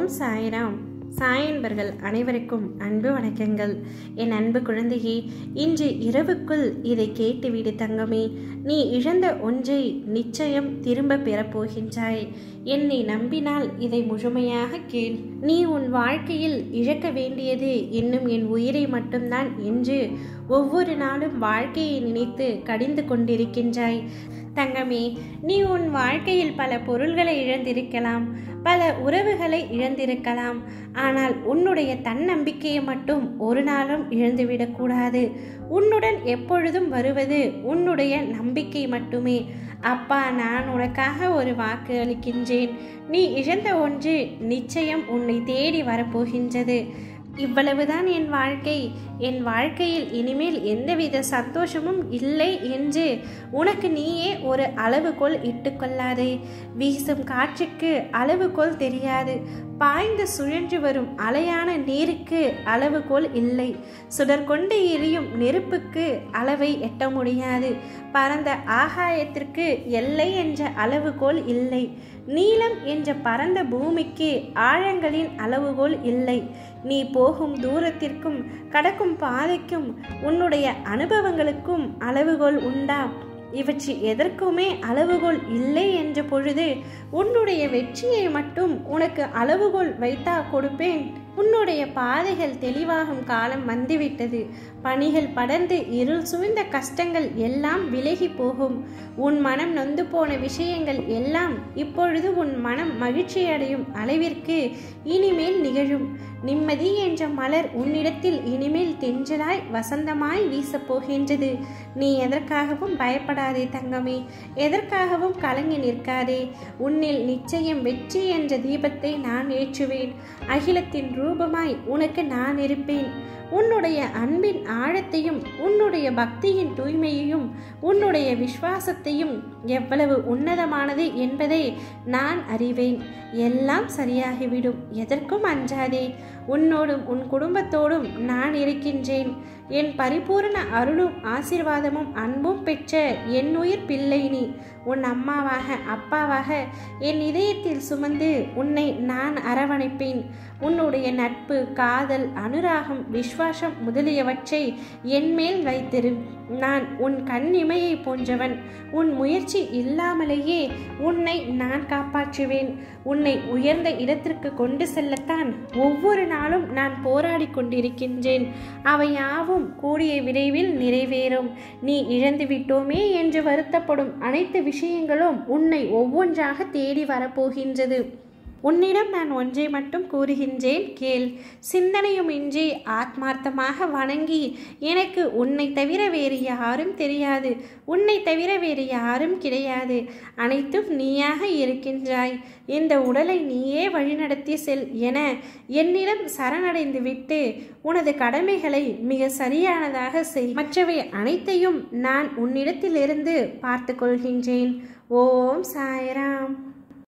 ஓம் சாய்ராம். சாயன்பர்கள் அனைவருக்கும் அன்பு வணக்கங்கள். என் அன்பு குழந்தையே இன்று இரவுக்குள் இதை கேட்டுவிடு தங்கமே. நீ இழந்த ஒன்றை நிச்சயம் திரும்ப பெறப்போகின்றாய். என்னை நம்பினால் இதை முழுமையாக கேள். நீ உன் வாழ்க்கையில் இழக்க வேண்டியது இன்னும் என் உயிரை மட்டும்தான் என்று ஒவ்வொரு நாளும் வாழ்க்கையை நினைத்து கடிந்து கொண்டிருக்கின்றாய். தங்கமே நீ உன் வாழ்க்கையில் பல பொருள்களை இழந்திருக்கலாம் பல உறவுகளை இழந்திருக்கலாம். ஆனால் உன்னுடைய தன்னம்பிக்கையை மட்டும் ஒரு நாளும் இழந்துவிடக்கூடாது உன்னுடன் எப்பொழுதும் வருவது உன்னுடைய நம்பிக்கை மட்டுமே. அப்பா நான் உனக்காக ஒரு வாக்கு அளிக்கின்றேன். நீ இழந்த ஒன்று நிச்சயம் உன்னை தேடி வரப்போகின்றது. இவ்வளவுதான் என் வாழ்க்கை. என் வாழ்க்கையில் இனிமேல் எந்தவித சந்தோஷமும் இல்லை என்று உனக்கு நீயே ஒரு அளவுகோல் இட்டுக்கொள்ளாதே. வீசும் காற்றுக்கு அளவுகோல் தெரியாது. பாய்ந்து சுழன்று வரும் அலையான நீருக்கு அளவுகோல் இல்லை. சுடர்கொண்டு எரியும் நெருப்புக்கு அளவை எட்ட முடியாது. பரந்த ஆகாயத்திற்கு எல்லை என்ற அளவுகோல் இல்லை. நீளம் என்ற பரந்த பூமிக்கு ஆழங்களின் அளவுகோல் இல்லை. நீ போகும் தூரத்திற்கும் கடக்கும் பாதைக்கும் உன்னுடைய அனுபவங்களுக்கும் அளவுகோல் உண்டா? இவற்றில் எதற்குமே அளவுகோல் இல்லை என்ற பொழுது உன்னுடைய வெற்றியை மட்டும் உனக்கு அளவுகோல் வைத்தா கொடுப்பேன். உன்னுடைய பாதைகள் தெளிவாகும் காலம் வந்துவிட்டது. பணிகள் படர்ந்து இருள் சூழ்ந்த கஷ்டங்கள் எல்லாம் விலகி போகும். உன் மனம் நொந்து போன விஷயங்கள் எல்லாம் இப்பொழுது உன் மனம் மகிழ்ச்சி அடையும் அளவிற்கு இனிமேல் நிகழும். நிம்மதி என்ற மலர் உன்னிடத்தில் இனிமேல் தெஞ்சலாய் வசந்தமாய் வீசப் போகின்றது. நீ எதற்காகவும் பயப்படாதே தங்கமே. எதற்காகவும் கலங்கி நிற்காதே. உன்னில் நிச்சயம் வெற்றி என்ற தீபத்தை நான் ஏற்றுவேன். அகிலத்தின் ரூபமாய் உனக்கு நான் இருப்பேன். உன்னுடைய அன்பின் ஆழத்தையும் உன்னுடைய பக்தியின் தூய்மையையும் உன்னுடைய விசுவாசத்தையும் எவ்வளவு உன்னதமானது என்பதை நான் அறிவேன். எல்லாம் சரியாகிவிடும். எதற்கும் அஞ்சாதே. உன்னோடும் உன் குடும்பத்தோடும் நான் இருக்கின்றேன். என் பரிபூரண அருளும் ஆசிர்வாதமும் அன்பும் பெற்ற என் உயிர் பிள்ளை நீ. உன் அம்மாவாக அப்பாவாக என் இதயத்தில் சுமந்து உன்னை நான் அரவணைப்பேன். உன்னுடைய நட்பு காதல் அனுராகம் விஸ்வாசம் முதலியவற்றை என்மேல் வைத்திரு. நான் உன் கண்ணிமையை போன்றவன். உன் முயற்சி இல்லாமலேயே உன்னை நான் காப்பாற்றுவேன். உன்னை உயர்ந்த இடத்திற்கு கொண்டு செல்லத்தான் ஒவ்வொரு நாளும் நான் போராடி கொண்டிருக்கின்றேன். அவையாவும் கூடிய விரைவில் நிறைவேறும். நீ இழந்து விட்டோமே என்று வருத்தப்படும் அனைத்து விஷயங்களும் உன்னை ஒவ்வொன்றாக தேடி வரப்போகின்றது. உன்னிடம் நான் ஒன்றை மட்டும் கூறுகின்றேன் கேள். சிந்தனையும் இன்றி ஆத்மார்த்தமாக வணங்கி எனக்கு உன்னை தவிர வேறு யாரும் தெரியாது. உன்னை தவிர வேறு யாரும் கிடையாது. அனைத்தும் நீயாக இருக்கின்றாய். இந்த உடலை நீயே வழிநடத்தி செல் என என்னிடம் சரணடைந்து விட்டு உனது கடமைகளை மிக சரியானதாக செய். மற்றவை அனைத்தையும் நான் உன்னிடத்திலிருந்து பார்த்து கொள்கின்றேன். ஓம் சாய்ராம்.